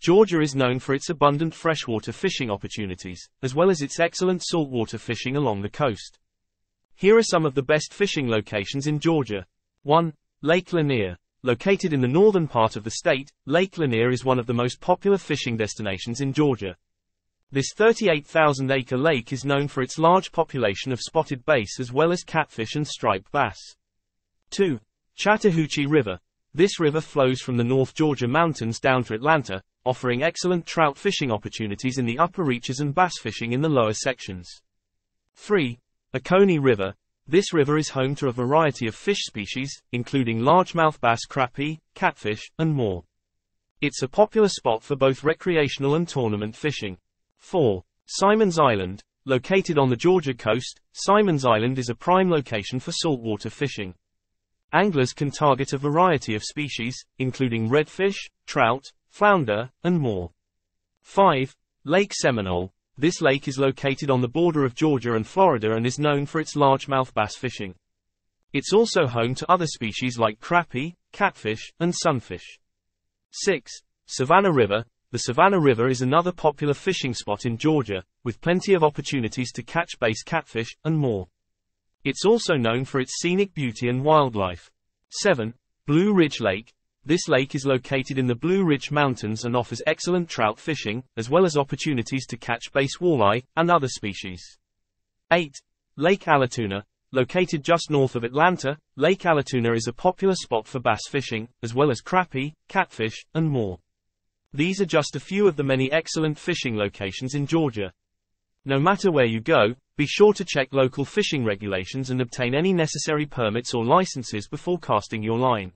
Georgia is known for its abundant freshwater fishing opportunities, as well as its excellent saltwater fishing along the coast. Here are some of the best fishing locations in Georgia. 1. Lake Lanier. Located in the northern part of the state, Lake Lanier is one of the most popular fishing destinations in Georgia. This 38,000-acre lake is known for its large population of spotted bass as well as catfish and striped bass. 2. Chattahoochee River. This river flows from the North Georgia mountains down to Atlanta, offering excellent trout fishing opportunities in the upper reaches and bass fishing in the lower sections. 3. Oconee River. This river is home to a variety of fish species, including largemouth bass crappie, catfish, and more. It's a popular spot for both recreational and tournament fishing. 4. Simons Island. Located on the Georgia coast, Simons Island is a prime location for saltwater fishing. Anglers can target a variety of species, including redfish, trout, flounder, and more. 5. Lake Seminole. This lake is located on the border of Georgia and Florida and is known for its largemouth bass fishing. It's also home to other species like crappie, catfish, and sunfish. 6. Savannah River. The Savannah River is another popular fishing spot in Georgia, with plenty of opportunities to catch bass catfish, and more. It's also known for its scenic beauty and wildlife. 7. Blue Ridge Lake. This lake is located in the Blue Ridge Mountains and offers excellent trout fishing, as well as opportunities to catch bass walleye, and other species. 8. Lake Allatoona. Located just north of Atlanta, Lake Allatoona is a popular spot for bass fishing, as well as crappie, catfish, and more. These are just a few of the many excellent fishing locations in Georgia. No matter where you go, be sure to check local fishing regulations and obtain any necessary permits or licenses before casting your line.